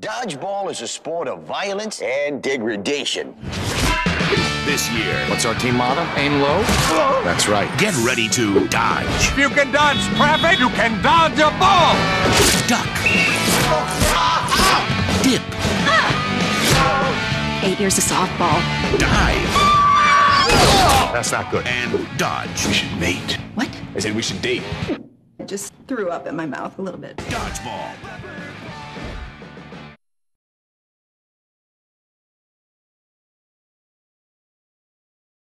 Dodgeball is a sport of violence and degradation. This year, What's our team motto? Aim low. That's right. get ready to dodge, If you can dodge traffic, you can dodge a ball. duck, dip, Eight years of softball. dive, That's not good. and dodge. We should mate. What? I said we should date. I just threw up in my mouth a little bit. Dodgeball.